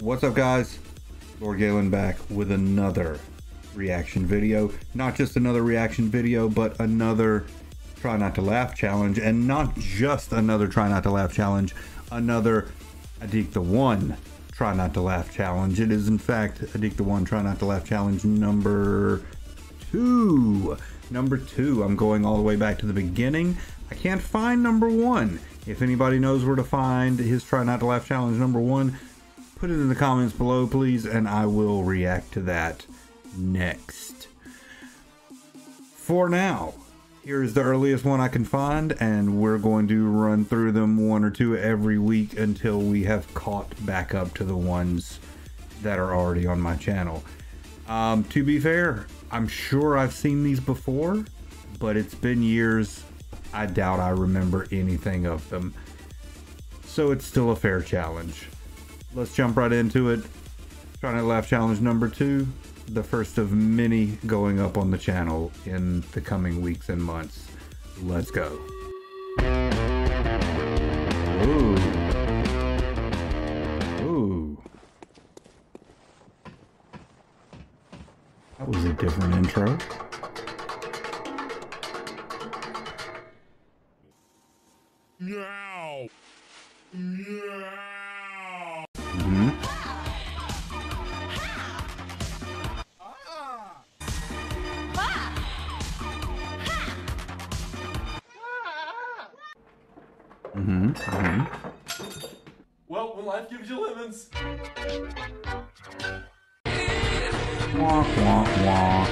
What's up, guys? Lord Galen back with another reaction video. Not just another reaction video, but another try not to laugh challenge. And not just another try not to laugh challenge, another Adik the One try not to laugh challenge. It is, in fact, Adik the One try not to laugh challenge number two. Number two, I'm going all the way back to the beginning. I can't find number one. If anybody knows where to find his Try Not to Laugh Challenge number one, put it in the comments below, please, and I will react to that next. For now, here is the earliest one I can find, and we're going to run through them one or two every week until we have caught back up to the ones that are already on my channel. Um, to be fair, I'm sure I've seen these before, but it's been years. I doubt I remember anything of them. So it's still a fair challenge. Let's jump right into it. Trying to laugh challenge number two, the first of many going up on the channel in the coming weeks and months. Let's go. Ooh. Ooh. That was a different intro. Mhm. Mhm. Well, when life gives you lemons. Wah wah wah.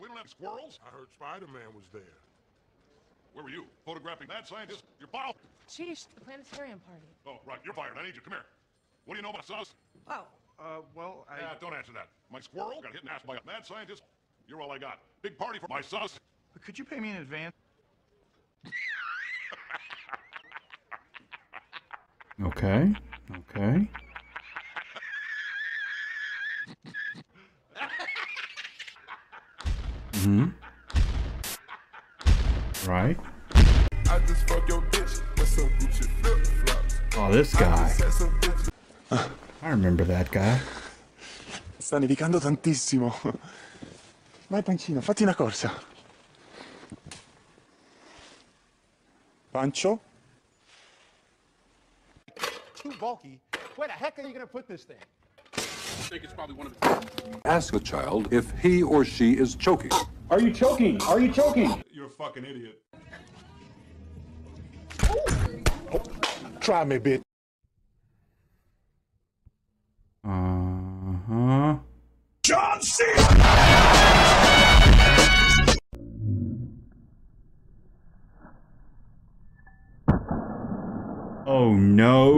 We don't have squirrels. I heard Spider-Man was there. Where were you? Photographing that scientist? You're fired. Sheesh, the planetarium party. Oh, right. You're fired. I need you. Come here. What do you know about sus? Oh, uh, well, I. Yeah, don't answer that. My squirrel got hit in the ass by a mad scientist. You're all I got. Big party for my sus. Could you pay me in advance? Okay. Okay. Mhm. Right. I just fuck your bitch with some Gucci flip flops. Oh, this guy. Set. I remember that guy. Sta nevicando tantissimo. Vai Pancino, fatti una corsa. Pancho? too bulky. Where the heck are you gonna put this thing? Ask the child if he or she is choking. Are you choking? Are you choking? You're a fucking idiot. Try me, bitch. Uh huh. John Cena! Oh no.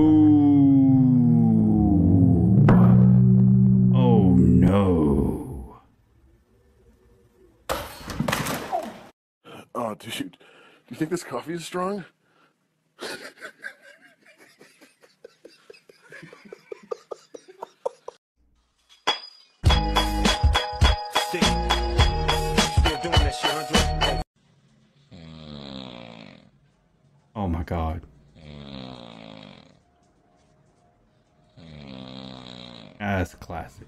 Oh no. Oh, dude. Do you think this coffee is strong? That's classic.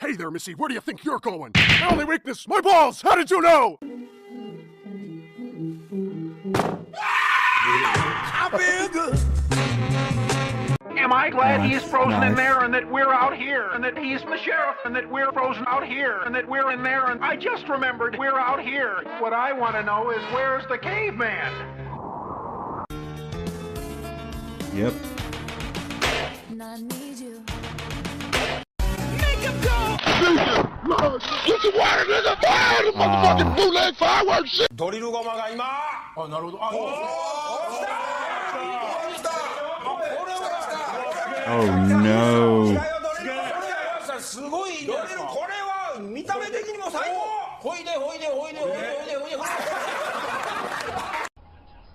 Hey there, Missy. Where do you think you're going? My only weakness, my balls. How did you know? Am I glad Nice, he's frozen in there and that we're out here and that he's the sheriff and that we're frozen out here and that we're in there and I just remembered we're out here. What I want to know is where's the caveman? Yep. Put Oh no. すごいドリルこれは見た目的にも最高ほいでほいでほいでほいでほいでほいでほいで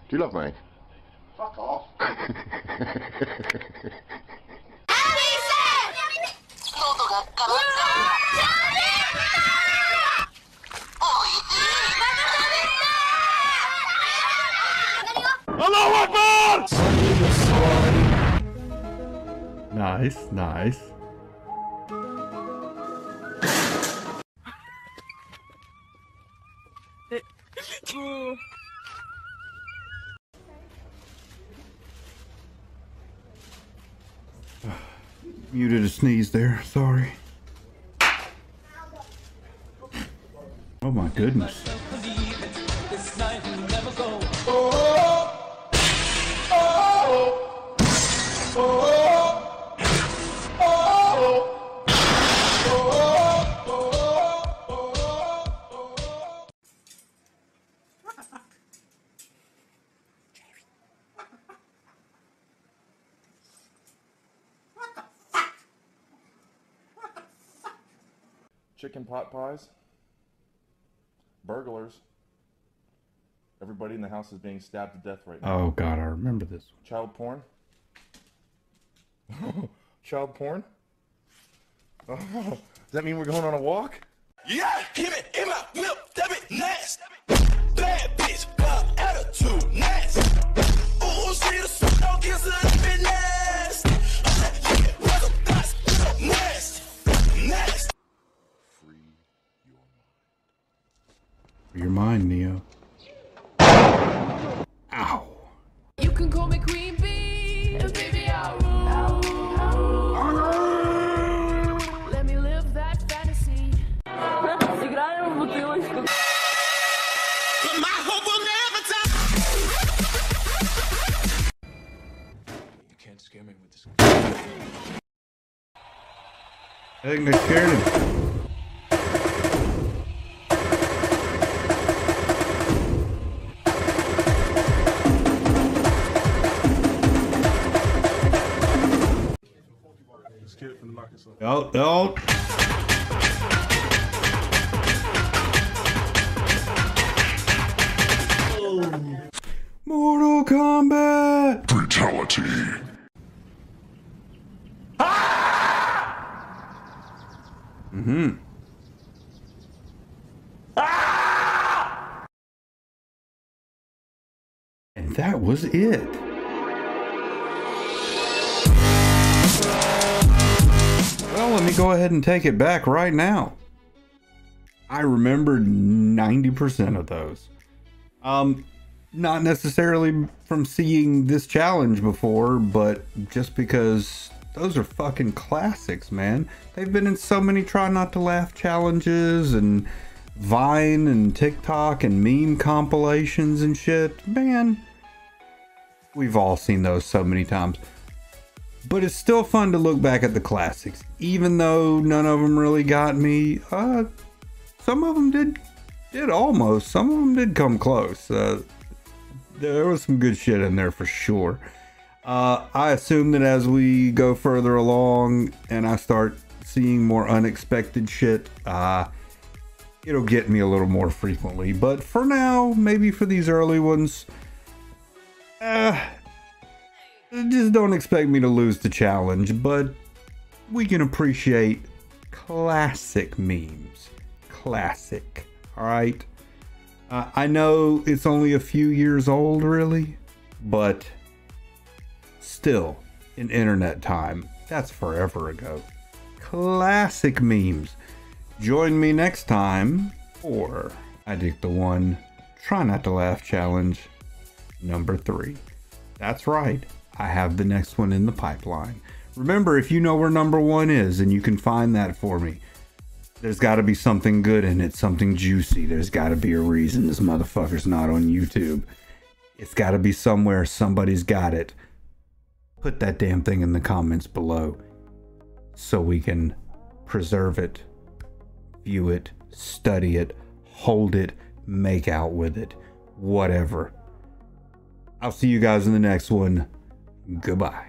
Do you love Mike? Fuck off Nice, nice. you did a sneeze there. Sorry. Oh my goodness. Chicken pot pies. Burglars. Everybody in the house is being stabbed to death right now. Oh god, I remember this. Child porn. Child porn. Does that mean we're going on a walk? Yeah, hit me in my whip, that be nasty. Your mind, Neo. Ow. You can call me Queen Bee, and baby I'll rule. Let me live that fantasy. But my hope will never die. You can't scare me with this. I think they scared him. Oh, oh. Mortal Kombat! Fatality. Mm-hmm. Ah! And that was it. Me go ahead and take it back right now. I remembered 90% of those. Um, not necessarily from seeing this challenge before, but just because those are fucking classics, man. They've been in so many try not to laugh challenges and Vine and TikTok and meme compilations and shit. Man, we've all seen those so many times. But it's still fun to look back at the classics, even though none of them really got me. Uh, some of them did, did almost. Some of them did come close. Uh, there was some good shit in there for sure. Uh, I assume that as we go further along and I start seeing more unexpected shit, uh, it'll get me a little more frequently. But for now, maybe for these early ones, uh, just don't expect me to lose the challenge. But we can appreciate classic memes. Classic. All right. Uh, I know it's only a few years old, really, but still, in internet time, that's forever ago. Classic memes. Join me next time for Adik the One Try Not to Laugh Challenge number three. That's right, I have the next one in the pipeline. Remember, if you know where number one is and you can find that for me, there's got to be something good in it, something juicy. There's got to be a reason this motherfucker's not on YouTube. It's got to be somewhere somebody's got it. Put that damn thing in the comments below so we can preserve it, view it, study it, hold it, make out with it, whatever. I'll see you guys in the next one. Goodbye.